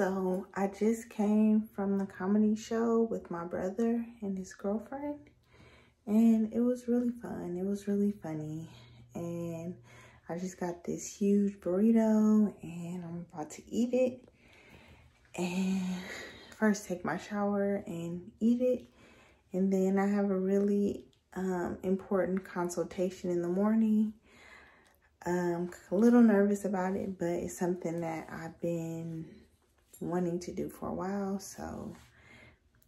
So I just came from the comedy show with my brother and his girlfriend and it was really fun. It was really funny. And I just got this huge burrito and I'm about to eat it. And first take my shower and eat it. And then I have a really um, important consultation in the morning. Um, a little nervous about it, but it's something that I've been wanting to do for a while. So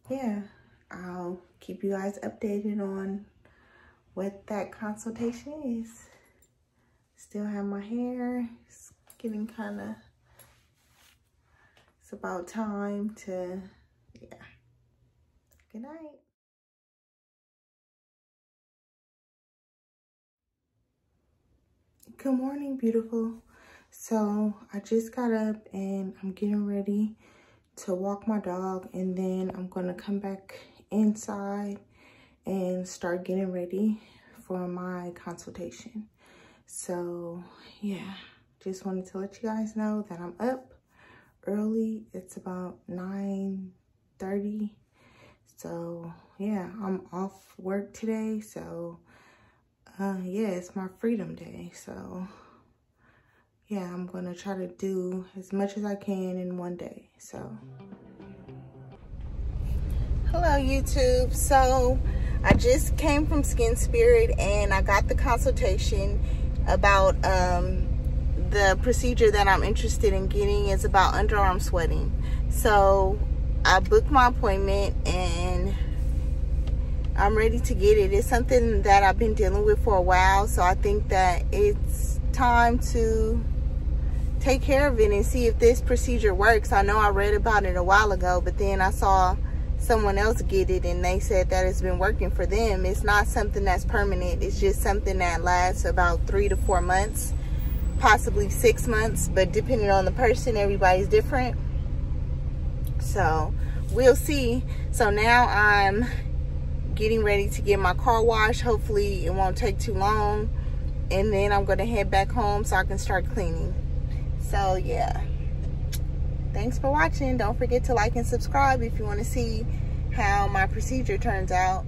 yeah, I'll keep you guys updated on what that consultation is. Still have my hair. It's getting kind of, it's about time to, yeah. Good night. Good morning, beautiful. So I just got up and I'm getting ready to walk my dog and then I'm gonna come back inside and start getting ready for my consultation. So yeah, just wanted to let you guys know that I'm up early. It's about 9.30. So yeah, I'm off work today. So uh, yeah, it's my freedom day. So yeah, I'm to try to do as much as I can in one day. So, hello YouTube. So, I just came from Skin Spirit and I got the consultation about um, the procedure that I'm interested in getting is about underarm sweating. So, I booked my appointment and I'm ready to get it. It's something that I've been dealing with for a while. So, I think that it's time to take care of it and see if this procedure works. I know I read about it a while ago, but then I saw someone else get it and they said that it's been working for them. It's not something that's permanent. It's just something that lasts about three to four months, possibly six months, but depending on the person, everybody's different. So we'll see. So now I'm getting ready to get my car washed. Hopefully it won't take too long. And then I'm gonna head back home so I can start cleaning so yeah. Thanks for watching. Don't forget to like and subscribe if you want to see how my procedure turns out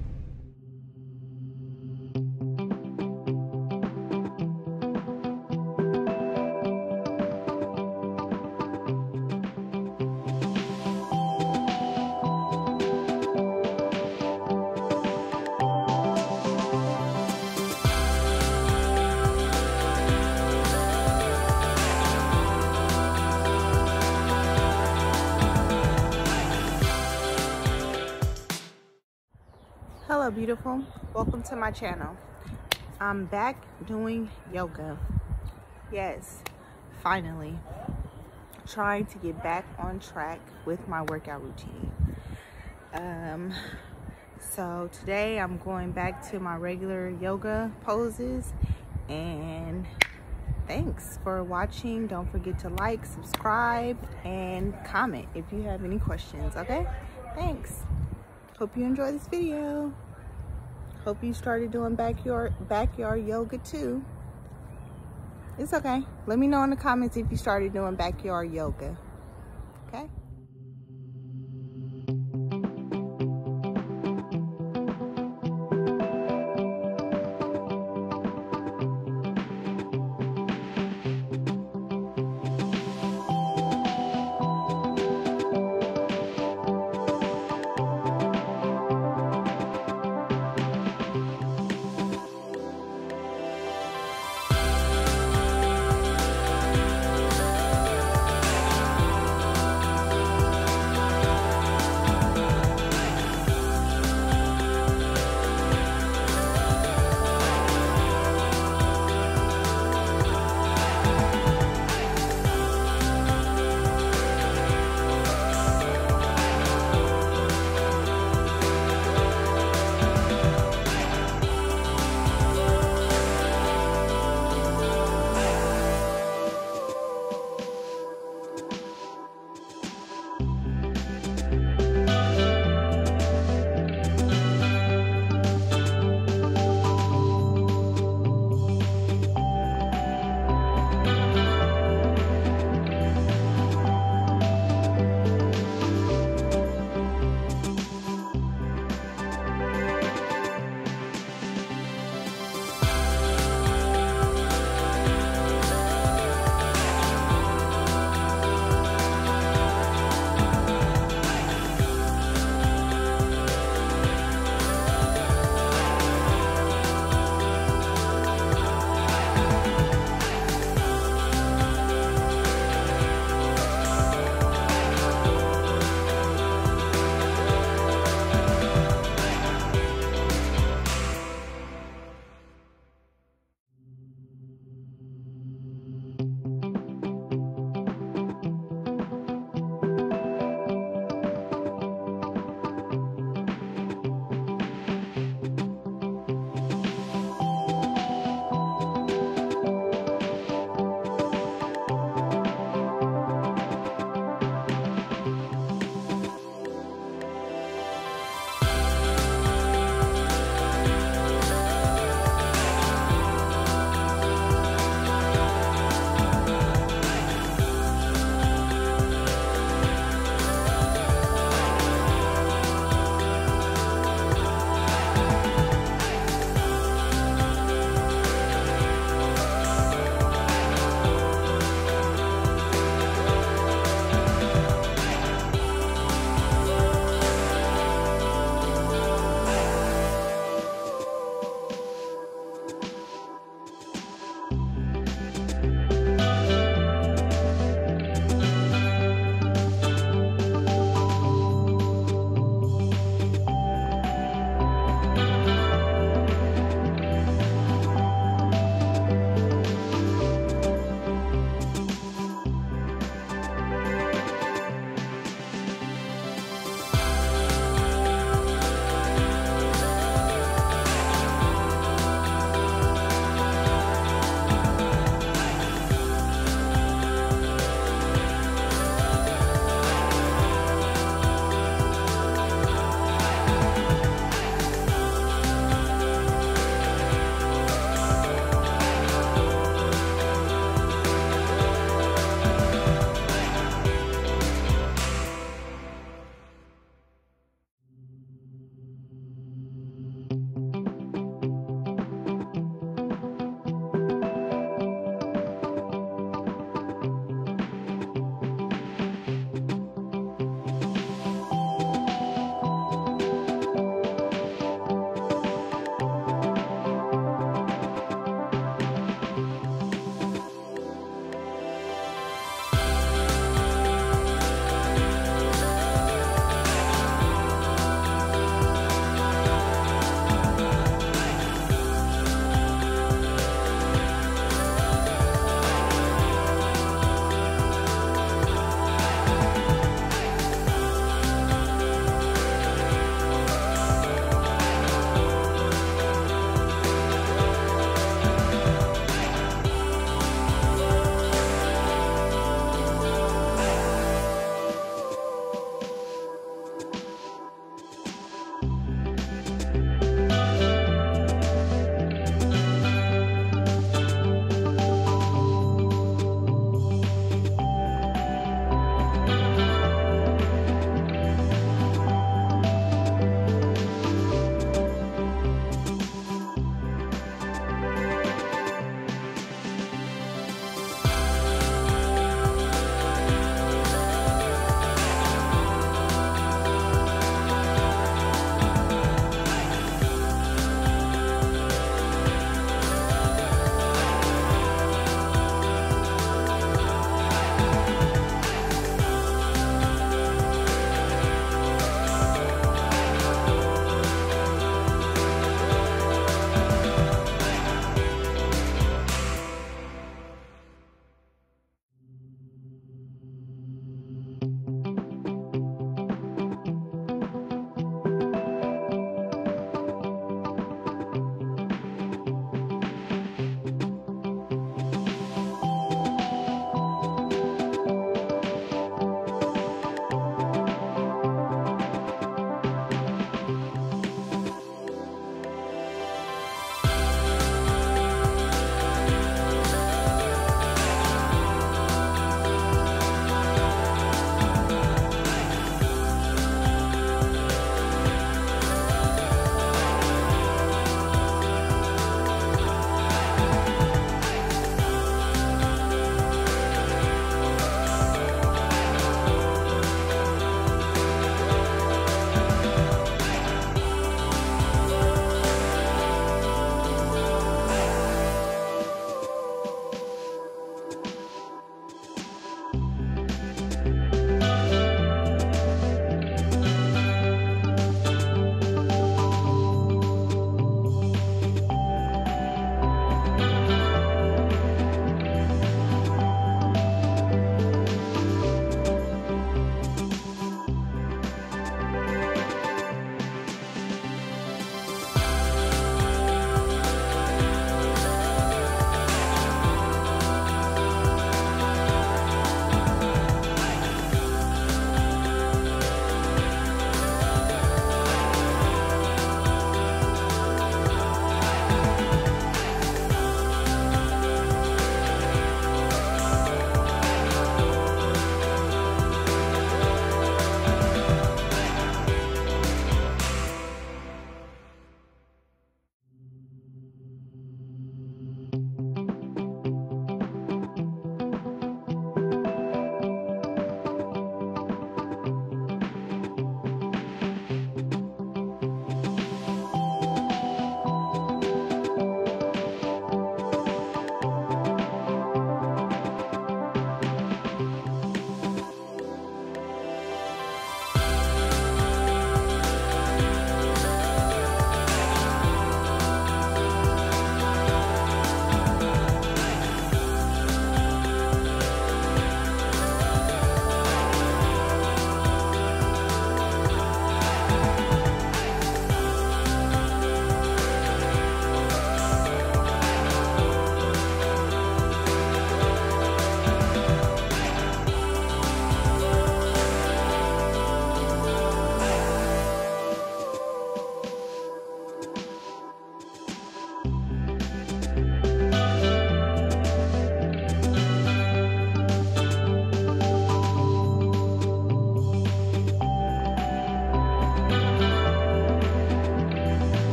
hello beautiful. Welcome to my channel. I'm back doing yoga. Yes finally. Trying to get back on track with my workout routine. Um so today i'm going back to my regular yoga poses and thanks for watching. Don't forget to like subscribe and comment if you have any questions okay? Thanks. Hope you enjoy this video Hope you started doing backyard backyard yoga too. It's okay. Let me know in the comments if you started doing backyard yoga. Okay?